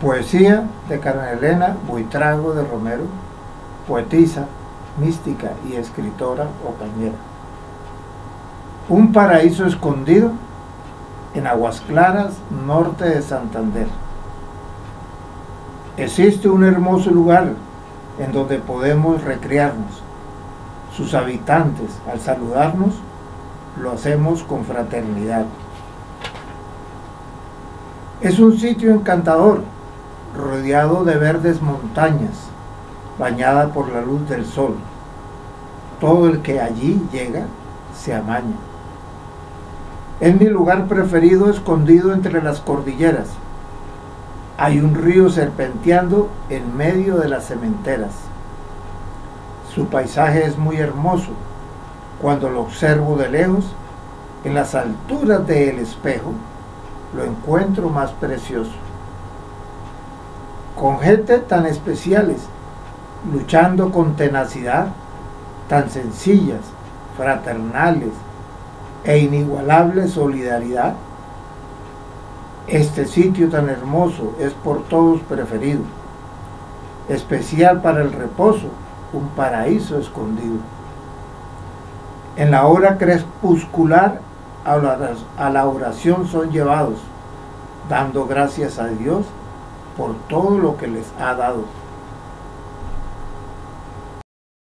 Poesía de Carmen Elena Buitrago de Romero, poetisa, mística y escritora ocañera. Un paraíso escondido en Aguas Claras, norte de Santander. Existe un hermoso lugar en donde podemos recrearnos. Sus habitantes, al saludarnos, lo hacemos con fraternidad. Es un sitio encantador, rodeado de verdes montañas, bañada por la luz del sol. Todo el que allí llega se amaña. Es mi lugar preferido escondido entre las cordilleras. Hay un río serpenteando en medio de las cementeras. Su paisaje es muy hermoso. Cuando lo observo de lejos, en las alturas del espejo, lo encuentro más precioso. Con gente tan especiales, luchando con tenacidad, tan sencillas, fraternales e inigualable solidaridad, este sitio tan hermoso es por todos preferido, especial para el reposo, un paraíso escondido. En la hora crepuscular a la oración son llevados, dando gracias a Dios por todo lo que les ha dado.